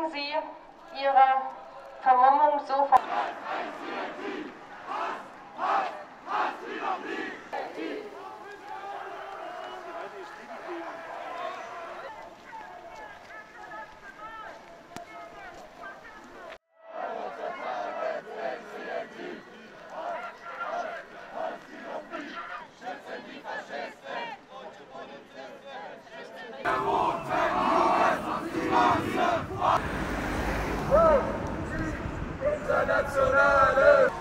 Lassen Sie Ihre Vermummung so ver Nazionale!